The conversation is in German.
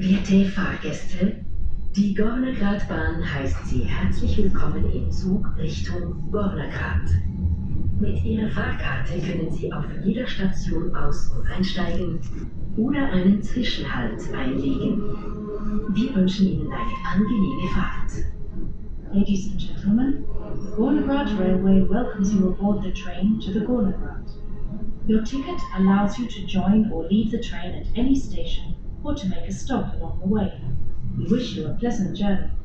Werte Fahrgäste, die Gornergradbahn heißt Sie herzlich willkommen im Zug Richtung Gornergrad. Mit Ihrer Fahrkarte können Sie auf jeder Station aus- und einsteigen oder einen Zwischenhalt einlegen. Wir wünschen Ihnen eine angenehme Fahrt. Ladies and gentlemen, the Gornergrat Railway welcomes you aboard the train to the Gornergrat. Your ticket allows you to join or leave the train at any station or to make a stop along the way. We wish you a pleasant journey.